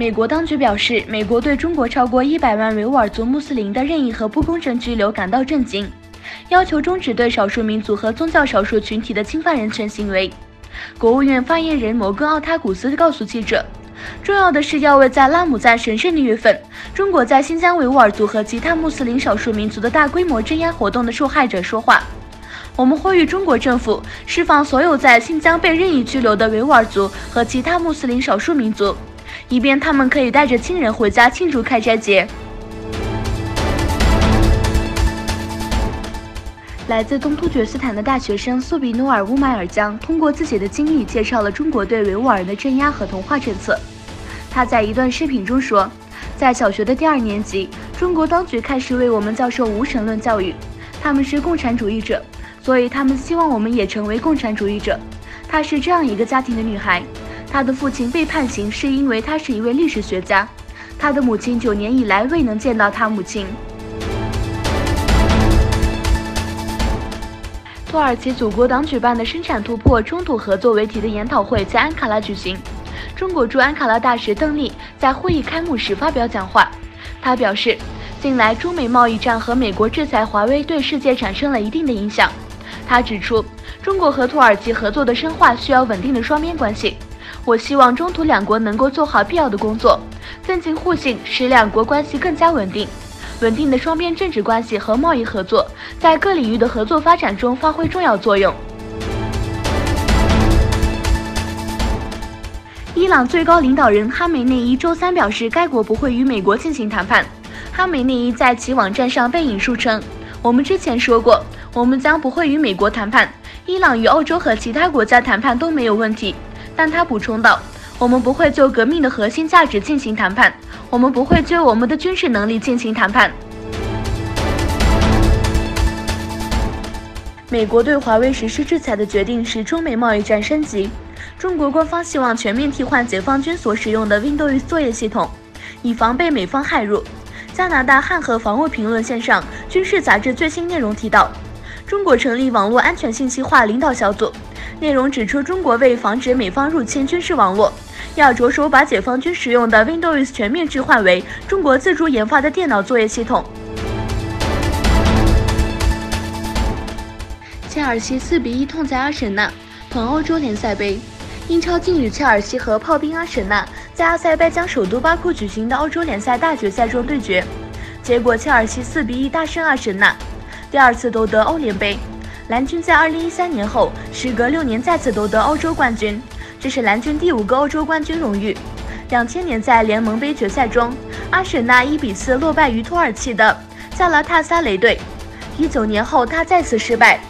美国当局表示，美国对中国超过一百万维吾尔族穆斯林的任意和不公正拘留感到震惊，要求终止对少数民族和宗教少数群体的侵犯人权行为。国务院发言人摩根·奥塔古斯告诉记者：“重要的是要为在拉姆赞神圣的月份，中国在新疆维吾尔族和其他穆斯林少数民族的大规模镇压活动的受害者说话。我们呼吁中国政府释放所有在新疆被任意拘留的维吾尔族和其他穆斯林少数民族，以便他们可以带着亲人回家庆祝开斋节。”来自东突厥斯坦的大学生苏比努尔乌迈尔江通过自己的经历介绍了中国对维吾尔人的镇压和同化政策。他在一段视频中说，在小学的第二年级，中国当局开始为我们教授无神论教育，他们是共产主义者，所以他们希望我们也成为共产主义者。她是这样一个家庭的女孩，他的父亲被判刑是因为他是一位历史学家，他的母亲九年以来未能见到他母亲。土耳其祖国党举办的“生产突破，中土合作”为题的研讨会在安卡拉举行。中国驻安卡拉大使邓丽在会议开幕时发表讲话。他表示，近来中美贸易战和美国制裁华为对世界产生了一定的影响。他指出，中国和土耳其合作的深化需要稳定的双边关系。我希望中土两国能够做好必要的工作，增进互信，使两国关系更加稳定。稳定的双边政治关系和贸易合作，在各领域的合作发展中发挥重要作用。伊朗最高领导人哈梅内伊周三表示，该国不会与美国进行谈判。哈梅内伊在其网站上被引述称：“我们之前说过，我们将不会与美国谈判。伊朗与欧洲和其他国家谈判都没有问题。”但他补充道：“我们不会就革命的核心价值进行谈判。”我们不会就我们的军事能力进行谈判。美国对华为实施制裁的决定使中美贸易战升级。中国官方希望全面替换解放军所使用的 Windows 作业系统，以防被美方骇入。加拿大汉和防务评论线上军事杂志最新内容提到，中国成立网络安全信息化领导小组，内容指出中国为防止美方入侵军事网络。要着手把解放军使用的 Windows 全面置换为中国自主研发的电脑作业系统。切尔西4比1痛宰阿什纳，捧欧洲联赛杯。英超近日，切尔西和炮兵阿什纳在阿塞拜疆首都巴库举行的欧洲联赛大决赛中对决，结果切尔西4比1大胜阿什纳，第二次夺得欧联杯。蓝军在2013年后，时隔六年再次夺得欧洲冠军。这是蓝军第五个欧洲冠军荣誉。两千年在联盟杯决赛中，阿什纳一比四落败于土耳其的萨拉塔萨雷队。一九年后，他再次失败，